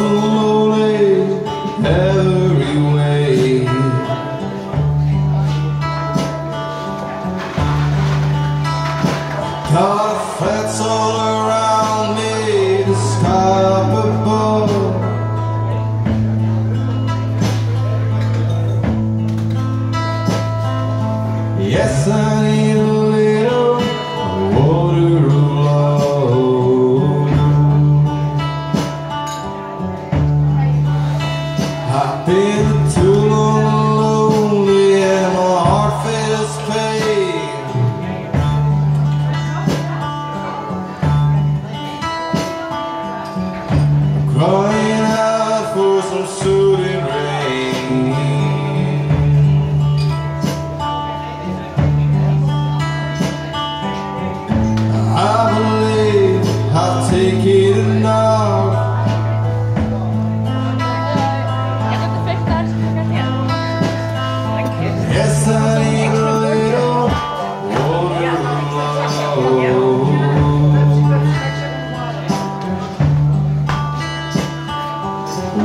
lonely every way. All around me, the sky above Yes, I need a little water. I've been too long lonely and my heart feels pain. Crying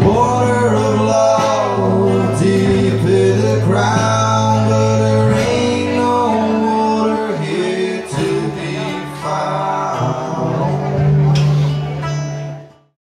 water of love.